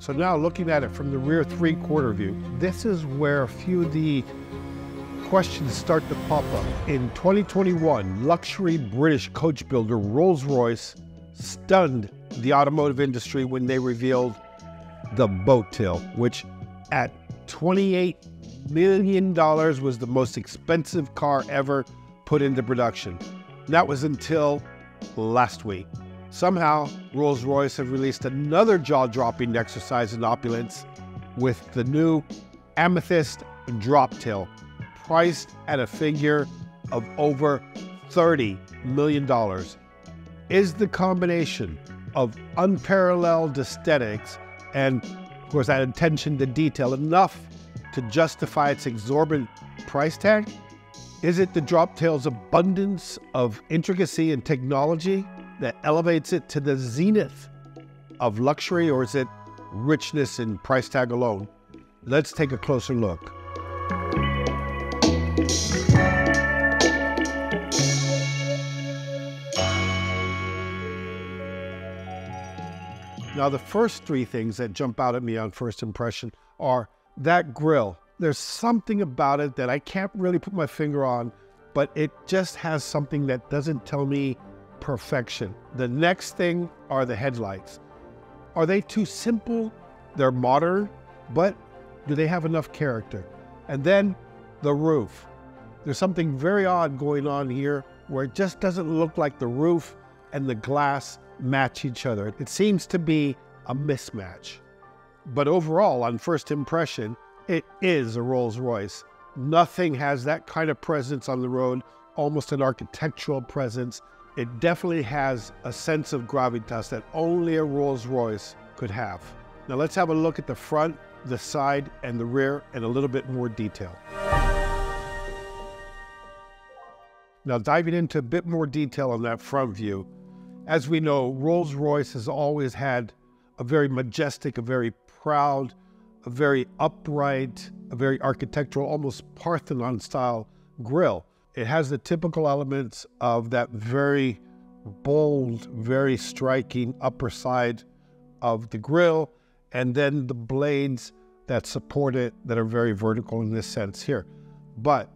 So now looking at it from the rear three quarter view, this is where a few of the questions start to pop up. In 2021, luxury British coach builder Rolls-Royce stunned the automotive industry when they revealed the Boattail, which at $28 million was the most expensive car ever put into production. That was until last week. Somehow, Rolls Royce have released another jaw dropping exercise in opulence with the new Amethyst Drop Tail, priced at a figure of over $30 million. Is the combination of unparalleled aesthetics and, of course, that attention to detail enough to justify its exorbitant price tag? Is it the drop tail's abundance of intricacy and technology that elevates it to the zenith of luxury, or is it richness and price tag alone? Let's take a closer look. Now, the first three things that jump out at me on first impression are that grill. There's something about it that I can't really put my finger on, but it just has something that doesn't tell me perfection. The next thing are the headlights. Are they too simple? They're modern, but do they have enough character? And then the roof. There's something very odd going on here where it just doesn't look like the roof and the glass match each other. It seems to be a mismatch. But overall, on first impression, it is a Rolls Royce. Nothing has that kind of presence on the road, almost an architectural presence. It definitely has a sense of gravitas that only a Rolls Royce could have. Now let's have a look at the front, the side, and the rear in a little bit more detail. Now diving into a bit more detail on that front view, as we know, Rolls-Royce has always had a very majestic, a very proud, a very upright, a very architectural, almost Parthenon style grill. It has the typical elements of that very bold, very striking upper side of the grill, and then the blades that support it that are very vertical in this sense here. But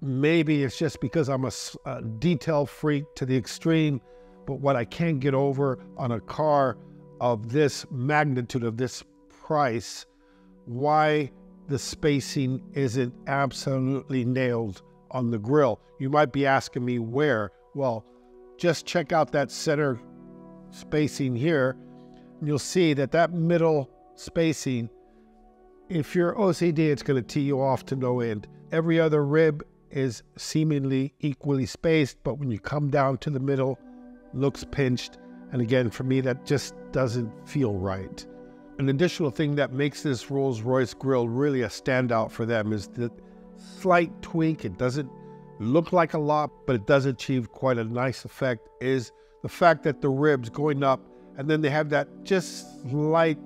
maybe it's just because I'm a, a detail freak to the extreme, but what I can't get over on a car of this magnitude, of this price, why the spacing isn't absolutely nailed on the grill. You might be asking me where. Well, just check out that center spacing here. And you'll see that that middle spacing, if you're OCD, it's going to tee you off to no end. Every other rib is seemingly equally spaced, but when you come down to the middle, looks pinched. And again, for me, that just doesn't feel right. An additional thing that makes this Rolls Royce grill really a standout for them is the slight tweak. It doesn't look like a lot, but it does achieve quite a nice effect. Is the fact that the ribs going up and then they have that just slight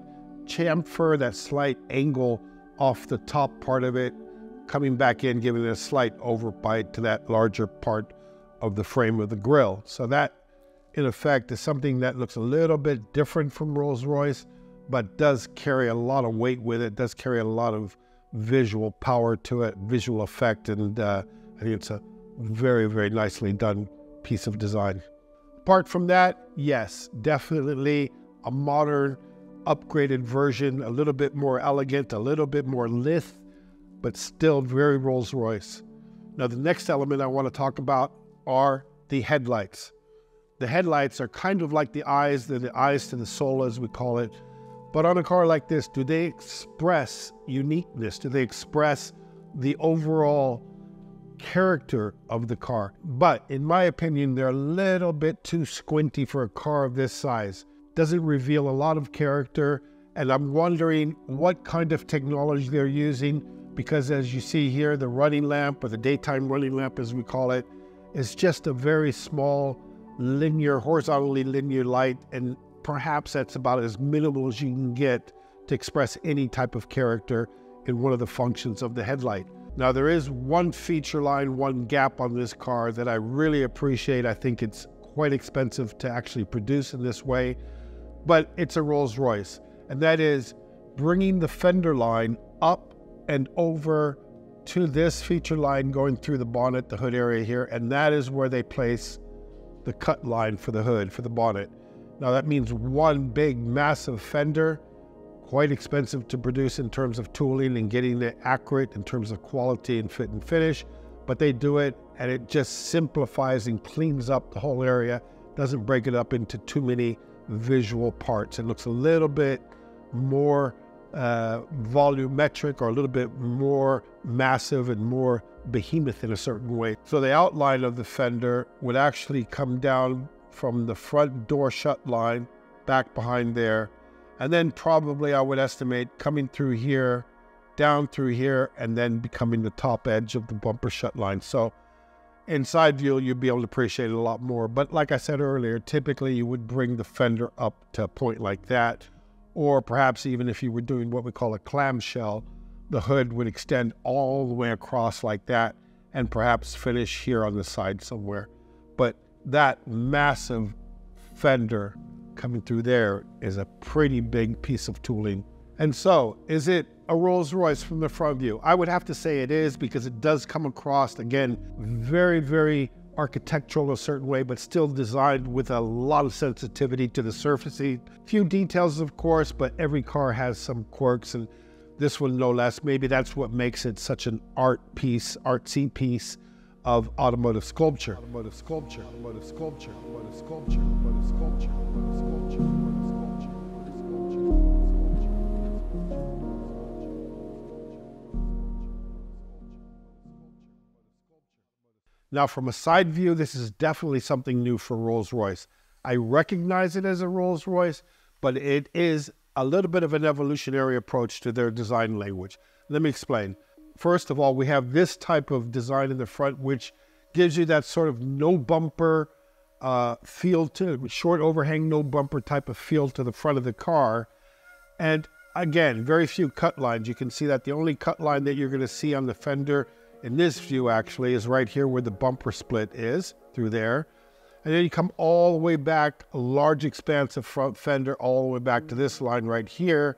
chamfer, that slight angle off the top part of it, coming back in, giving it a slight overbite to that larger part of the frame of the grill. So that, in effect, is something that looks a little bit different from Rolls Royce, but does carry a lot of weight with it, does carry a lot of visual power to it, visual effect, and uh, I think it's a very, very nicely done piece of design. Apart from that, yes, definitely a modern, upgraded version, a little bit more elegant, a little bit more lithe, but still very Rolls Royce. Now, the next element I want to talk about are the headlights. The headlights are kind of like the eyes, they're the eyes to the soul, as we call it. But on a car like this, do they express uniqueness? Do they express the overall character of the car? But in my opinion, they're a little bit too squinty for a car of this size. Doesn't reveal a lot of character. And I'm wondering what kind of technology they're using because as you see here, the running lamp or the daytime running lamp, as we call it, is just a very small linear, horizontally linear light. And perhaps that's about as minimal as you can get to express any type of character in one of the functions of the headlight. Now, there is one feature line, one gap on this car that I really appreciate. I think it's quite expensive to actually produce in this way, but it's a Rolls Royce. and that is bringing the fender line up and over to this feature line going through the bonnet, the hood area here, and that is where they place the cut line for the hood, for the bonnet. Now that means one big massive fender, quite expensive to produce in terms of tooling and getting it accurate in terms of quality and fit and finish, but they do it and it just simplifies and cleans up the whole area, doesn't break it up into too many visual parts. It looks a little bit more uh, volumetric or a little bit more massive and more behemoth in a certain way. So the outline of the fender would actually come down from the front door shut line back behind there. And then probably I would estimate coming through here, down through here, and then becoming the top edge of the bumper shut line. So inside view, you'd be able to appreciate it a lot more. But like I said earlier, typically you would bring the fender up to a point like that. Or perhaps even if you were doing what we call a clamshell, the hood would extend all the way across like that and perhaps finish here on the side somewhere. But that massive fender coming through there is a pretty big piece of tooling. And so, is it a Rolls Royce from the front view? I would have to say it is because it does come across, again, very, very architectural a certain way, but still designed with a lot of sensitivity to the surfacing. Few details, of course, but every car has some quirks, and this one no less. Maybe that's what makes it such an art piece, artsy piece of automotive sculpture. Automotive sculpture, automotive sculpture, automotive sculpture, automotive sculpture, automotive sculpture. Now, from a side view, this is definitely something new for Rolls Royce. I recognize it as a Rolls Royce, but it is a little bit of an evolutionary approach to their design language. Let me explain. First of all, we have this type of design in the front, which gives you that sort of no bumper uh, feel to short overhang, no bumper type of feel to the front of the car. And again, very few cut lines. You can see that the only cut line that you're going to see on the fender in this view actually is right here where the bumper split is through there. And then you come all the way back, a large expanse of front fender all the way back to this line right here.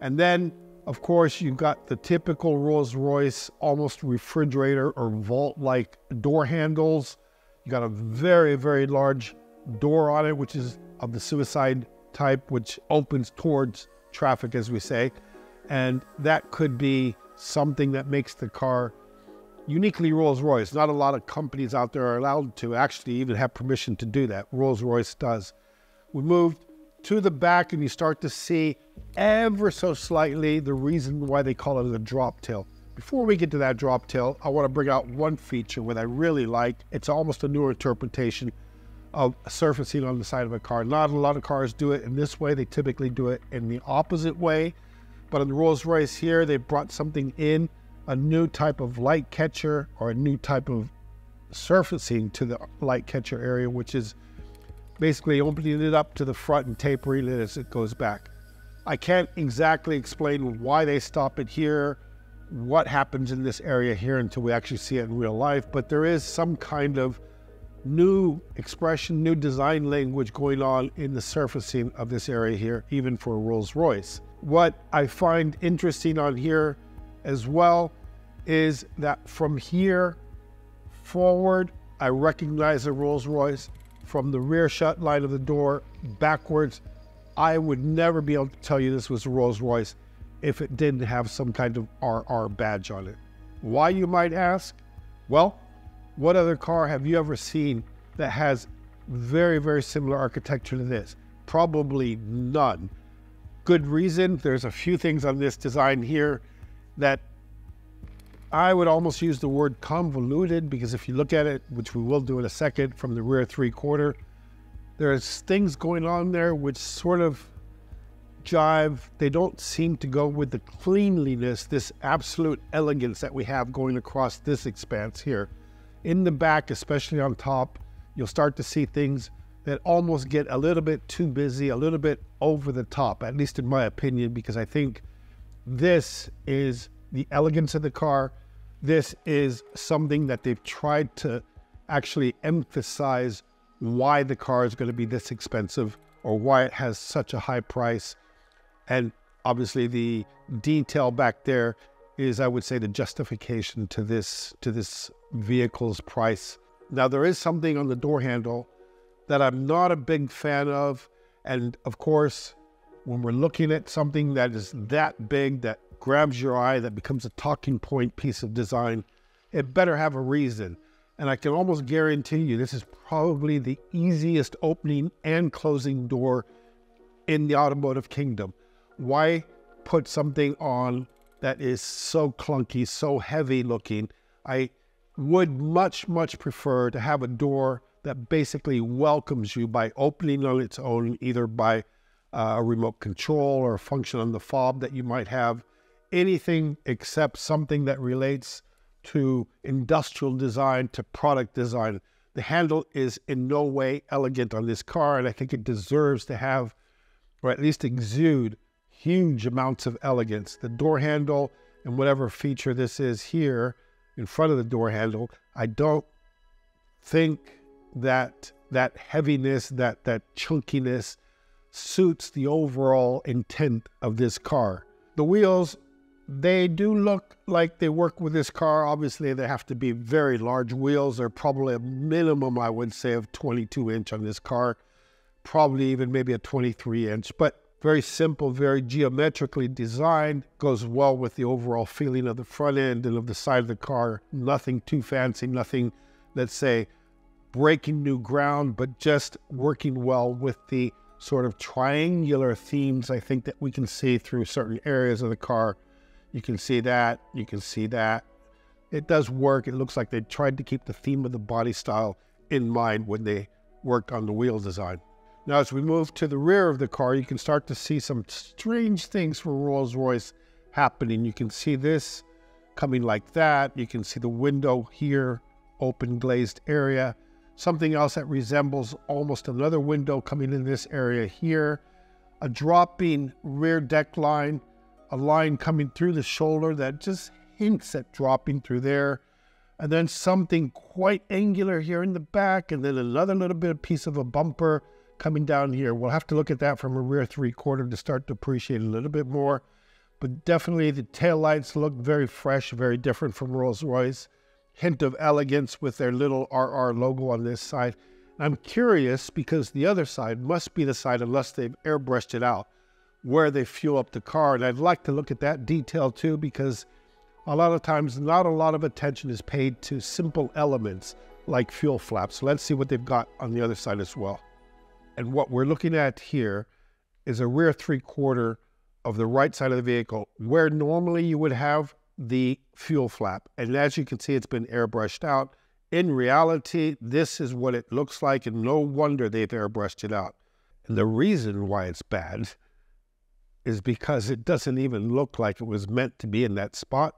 And then, of course, you've got the typical Rolls-Royce almost refrigerator or vault-like door handles. You got a very, very large door on it, which is of the suicide type, which opens towards traffic, as we say. And that could be something that makes the car uniquely Rolls Royce. Not a lot of companies out there are allowed to actually even have permission to do that. Rolls Royce does. We moved to the back and you start to see ever so slightly the reason why they call it a drop tail. Before we get to that drop tail, I want to bring out one feature that I really like. It's almost a newer interpretation of surfacing on the side of a car. Not a lot of cars do it in this way. They typically do it in the opposite way. But in the Rolls Royce here, they brought something in a new type of light catcher or a new type of surfacing to the light catcher area, which is basically opening it up to the front and tapering it as it goes back. I can't exactly explain why they stop it here, what happens in this area here until we actually see it in real life, but there is some kind of new expression, new design language going on in the surfacing of this area here, even for Rolls Royce. What I find interesting on here as well is that from here forward, I recognize a Rolls Royce. From the rear shut line of the door backwards, I would never be able to tell you this was a Rolls Royce if it didn't have some kind of RR badge on it. Why, you might ask? Well, what other car have you ever seen that has very, very similar architecture to this? Probably none. Good reason. There's a few things on this design here that I would almost use the word convoluted because if you look at it, which we will do in a second, from the rear three quarter, there's things going on there which sort of jive. They don't seem to go with the cleanliness, this absolute elegance that we have going across this expanse here. In the back, especially on top, you'll start to see things that almost get a little bit too busy, a little bit over the top, at least in my opinion, because I think this is the elegance of the car. This is something that they've tried to actually emphasize why the car is going to be this expensive or why it has such a high price. And obviously the detail back there is, I would say, the justification to this to this vehicle's price. Now there is something on the door handle that I'm not a big fan of. And of course, when we're looking at something that is that big, that grabs your eye, that becomes a talking point piece of design, it better have a reason. And I can almost guarantee you this is probably the easiest opening and closing door in the automotive kingdom. Why put something on that is so clunky, so heavy looking? I would much, much prefer to have a door that basically welcomes you by opening on its own, either by uh, a remote control or a function on the fob that you might have. Anything except something that relates to industrial design, to product design. The handle is in no way elegant on this car, and I think it deserves to have, or at least exude, huge amounts of elegance. The door handle and whatever feature this is here in front of the door handle, I don't think that that heaviness, that that chunkiness suits the overall intent of this car. The wheels, they do look like they work with this car. Obviously, they have to be very large wheels. They're probably a minimum, I would say, of 22 inch on this car, probably even maybe a 23 inch, but very simple, very geometrically designed, goes well with the overall feeling of the front end and of the side of the car. Nothing too fancy, nothing, let's say, breaking new ground, but just working well with the sort of triangular themes I think that we can see through certain areas of the car. You can see that, you can see that. It does work. It looks like they tried to keep the theme of the body style in mind when they worked on the wheel design. Now, as we move to the rear of the car, you can start to see some strange things for Rolls-Royce happening. You can see this coming like that. You can see the window here, open glazed area something else that resembles almost another window coming in this area here, a dropping rear deck line, a line coming through the shoulder that just hints at dropping through there, and then something quite angular here in the back, and then another little bit of piece of a bumper coming down here. We'll have to look at that from a rear three quarter to start to appreciate a little bit more. But definitely the taillights look very fresh, very different from Rolls Royce hint of elegance with their little RR logo on this side. I'm curious because the other side must be the side, unless they've airbrushed it out, where they fuel up the car. And I'd like to look at that detail too, because a lot of times not a lot of attention is paid to simple elements like fuel flaps. So let's see what they've got on the other side as well. And what we're looking at here is a rear three quarter of the right side of the vehicle, where normally you would have the fuel flap. And as you can see, it's been airbrushed out. In reality, this is what it looks like, and no wonder they've airbrushed it out. And the reason why it's bad is because it doesn't even look like it was meant to be in that spot.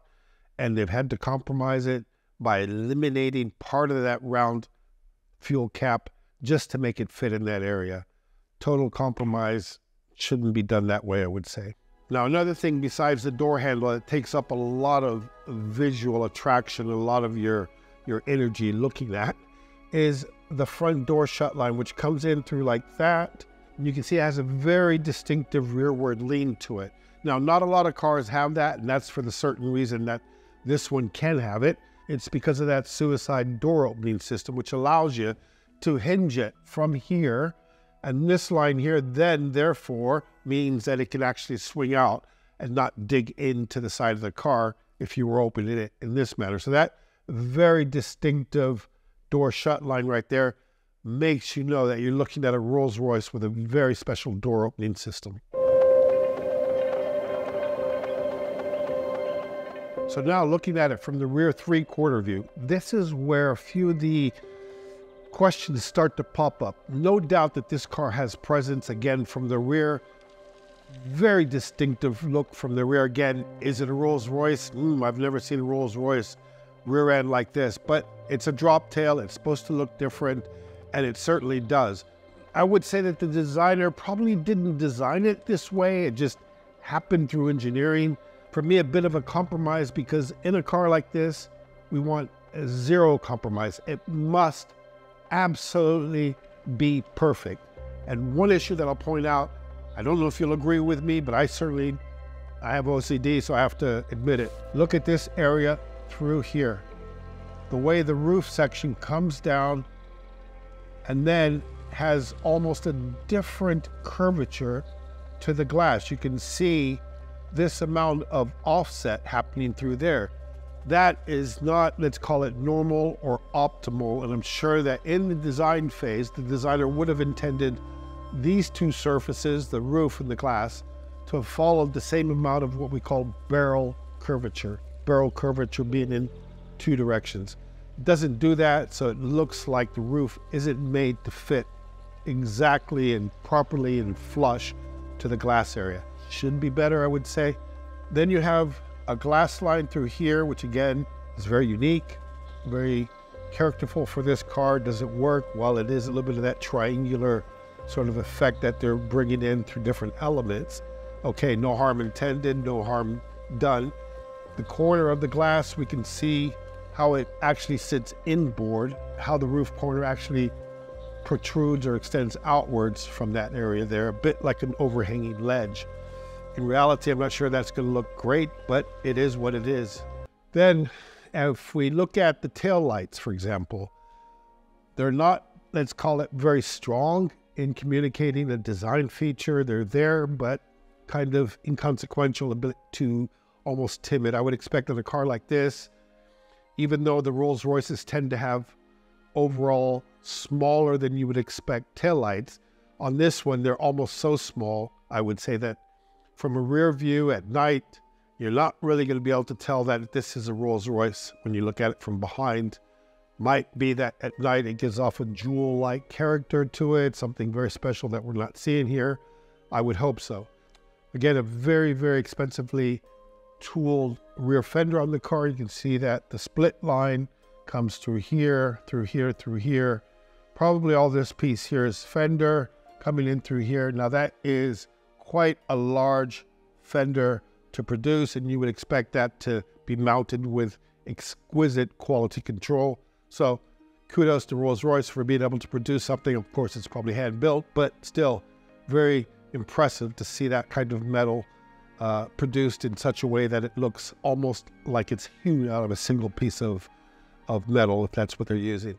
And they've had to compromise it by eliminating part of that round fuel cap just to make it fit in that area. Total compromise shouldn't be done that way, I would say. Now, another thing besides the door handle that takes up a lot of visual attraction, a lot of your, your energy looking at, is the front door shut line, which comes in through like that. You can see it has a very distinctive rearward lean to it. Now, not a lot of cars have that, and that's for the certain reason that this one can have it. It's because of that suicide door opening system, which allows you to hinge it from here and this line here then, therefore, means that it can actually swing out and not dig into the side of the car if you were opening it in this manner. So that very distinctive door shut line right there makes you know that you're looking at a Rolls Royce with a very special door opening system. So now looking at it from the rear three quarter view, this is where a few of the questions start to pop up. No doubt that this car has presence again from the rear. Very distinctive look from the rear. Again, is it a Rolls Royce? Mm, I've never seen a Rolls Royce rear end like this, but it's a drop tail. It's supposed to look different, and it certainly does. I would say that the designer probably didn't design it this way. It just happened through engineering. For me, a bit of a compromise because in a car like this, we want zero compromise. It must absolutely be perfect. And one issue that I'll point out I don't know if you'll agree with me, but I certainly, I have OCD, so I have to admit it. Look at this area through here. The way the roof section comes down and then has almost a different curvature to the glass. You can see this amount of offset happening through there. That is not, let's call it normal or optimal. And I'm sure that in the design phase, the designer would have intended these two surfaces, the roof and the glass, to have followed the same amount of what we call barrel curvature. Barrel curvature being in two directions. Doesn't do that, so it looks like the roof isn't made to fit exactly and properly and flush to the glass area. Should be better, I would say. Then you have a glass line through here, which again is very unique, very characterful for this car. Does it work? While it is a little bit of that triangular sort of effect that they're bringing in through different elements. Okay, no harm intended, no harm done. The corner of the glass, we can see how it actually sits inboard, how the roof corner actually protrudes or extends outwards from that area there, a bit like an overhanging ledge. In reality, I'm not sure that's going to look great, but it is what it is. Then, if we look at the tail lights, for example, they're not, let's call it very strong in communicating a design feature. They're there, but kind of inconsequential, a bit too almost timid. I would expect in a car like this, even though the Rolls Royces tend to have overall smaller than you would expect taillights, on this one, they're almost so small, I would say that from a rear view at night, you're not really going to be able to tell that this is a Rolls Royce when you look at it from behind. Might be that at night it gives off a jewel like character to it, something very special that we're not seeing here. I would hope so. Again, a very, very expensively tooled rear fender on the car. You can see that the split line comes through here, through here, through here. Probably all this piece here is fender coming in through here. Now that is quite a large fender to produce, and you would expect that to be mounted with exquisite quality control. So kudos to Rolls-Royce for being able to produce something. Of course, it's probably hand-built, but still very impressive to see that kind of metal uh, produced in such a way that it looks almost like it's hewn out of a single piece of, of metal, if that's what they're using.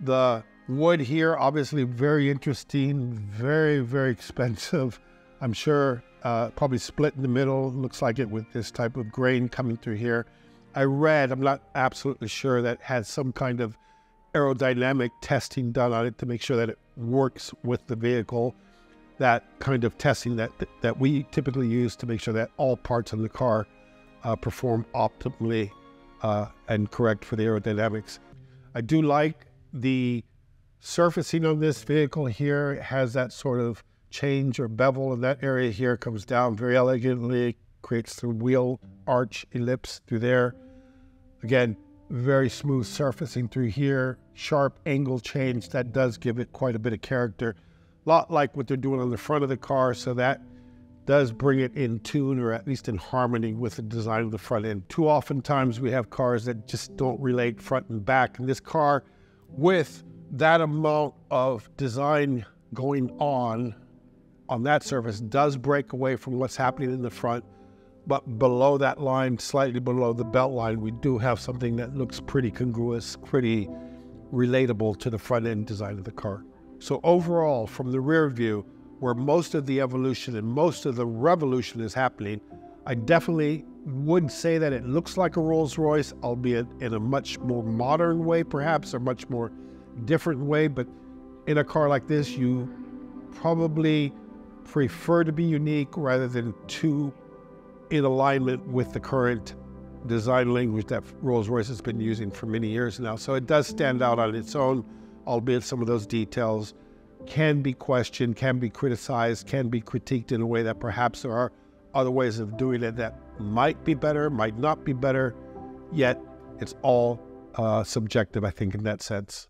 The wood here, obviously very interesting, very, very expensive. I'm sure uh, probably split in the middle, looks like it with this type of grain coming through here. I read, I'm not absolutely sure, that has some kind of aerodynamic testing done on it to make sure that it works with the vehicle. That kind of testing that that we typically use to make sure that all parts of the car uh, perform optimally uh, and correct for the aerodynamics. I do like the surfacing on this vehicle here. It has that sort of change or bevel in that area here comes down very elegantly, creates the wheel arch ellipse through there. Again, very smooth surfacing through here, sharp angle change, that does give it quite a bit of character. Lot like what they're doing on the front of the car, so that does bring it in tune or at least in harmony with the design of the front end. Too often times we have cars that just don't relate front and back. And this car, with that amount of design going on on that surface does break away from what's happening in the front. But below that line, slightly below the belt line, we do have something that looks pretty congruous, pretty relatable to the front end design of the car. So overall, from the rear view, where most of the evolution and most of the revolution is happening, I definitely would say that it looks like a Rolls Royce, albeit in a much more modern way, perhaps, or much more different way. But in a car like this, you probably prefer to be unique rather than too in alignment with the current design language that Rolls-Royce has been using for many years now. So it does stand out on its own, albeit some of those details can be questioned, can be criticized, can be critiqued in a way that perhaps there are other ways of doing it that might be better, might not be better, yet it's all uh, subjective, I think, in that sense.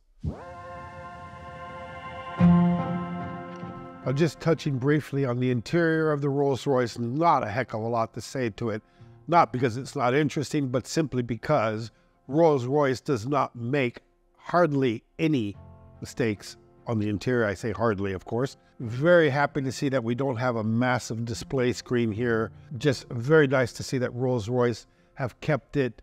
I'm just touching briefly on the interior of the Rolls Royce. Not a heck of a lot to say to it. Not because it's not interesting, but simply because Rolls Royce does not make hardly any mistakes on the interior. I say hardly, of course. Very happy to see that we don't have a massive display screen here. Just very nice to see that Rolls-Royce have kept it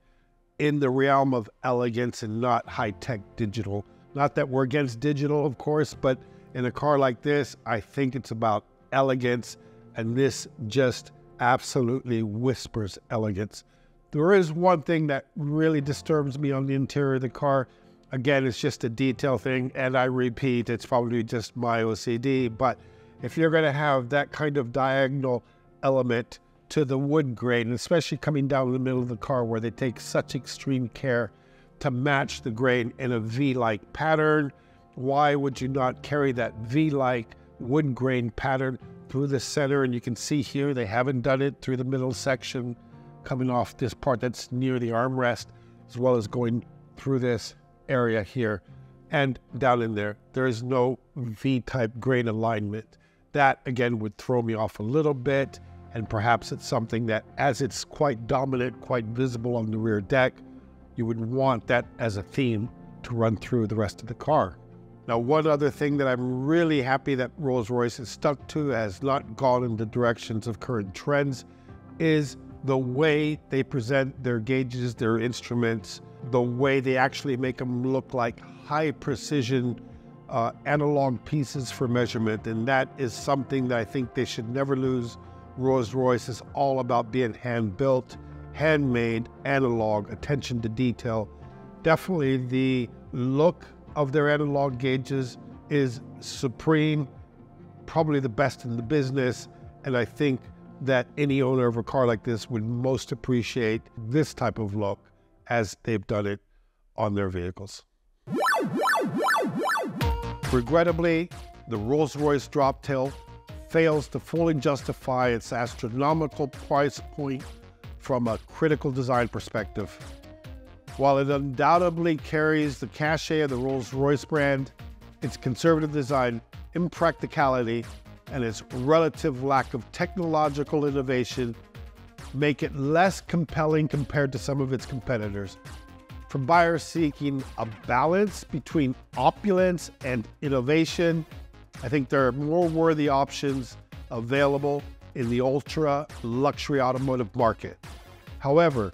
in the realm of elegance and not high-tech digital. Not that we're against digital, of course, but in a car like this, I think it's about elegance, and this just absolutely whispers elegance. There is one thing that really disturbs me on the interior of the car. Again, it's just a detail thing, and I repeat, it's probably just my OCD, but if you're going to have that kind of diagonal element to the wood grain, especially coming down in the middle of the car where they take such extreme care to match the grain in a V-like pattern, why would you not carry that V-like wood grain pattern through the center? And you can see here, they haven't done it through the middle section coming off this part that's near the armrest, as well as going through this area here and down in there. There is no V-type grain alignment. That, again, would throw me off a little bit, and perhaps it's something that, as it's quite dominant, quite visible on the rear deck, you would want that as a theme to run through the rest of the car. Now, one other thing that I'm really happy that Rolls-Royce has stuck to, has not gone in the directions of current trends, is the way they present their gauges, their instruments, the way they actually make them look like high precision uh, analog pieces for measurement. And that is something that I think they should never lose. Rolls Royce is all about being hand built, handmade, analog, attention to detail. Definitely the look of their analog gauges is supreme, probably the best in the business. And I think that any owner of a car like this would most appreciate this type of look as they've done it on their vehicles. Regrettably, the Rolls-Royce Droptail fails to fully justify its astronomical price point from a critical design perspective. While it undoubtedly carries the cachet of the Rolls-Royce brand, its conservative design, impracticality, and its relative lack of technological innovation make it less compelling compared to some of its competitors. For buyers seeking a balance between opulence and innovation, I think there are more worthy options available in the ultra luxury automotive market. However,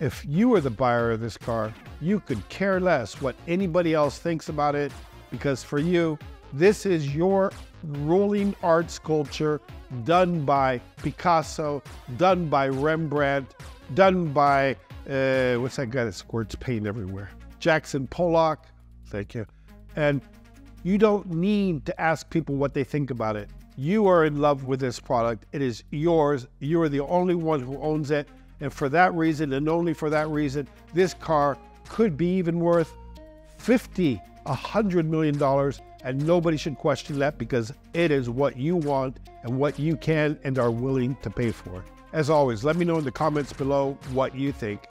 if you are the buyer of this car, you could care less what anybody else thinks about it because for you, this is your rolling art sculpture done by Picasso, done by Rembrandt, done by, uh, what's that guy that squirts paint everywhere? Jackson Pollock, thank you. And you don't need to ask people what they think about it. You are in love with this product. It is yours. You are the only one who owns it. And for that reason, and only for that reason, this car could be even worth 50, 100 million dollars and nobody should question that because it is what you want and what you can and are willing to pay for. As always, let me know in the comments below what you think.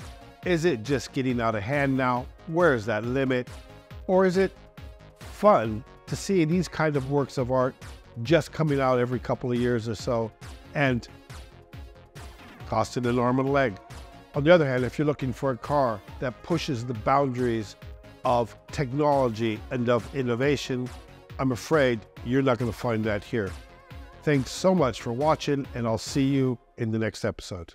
Is it just getting out of hand now? Where is that limit? Or is it fun to see these kind of works of art just coming out every couple of years or so and costing an arm and a leg? On the other hand, if you're looking for a car that pushes the boundaries of technology and of innovation, I'm afraid you're not going to find that here. Thanks so much for watching, and I'll see you in the next episode.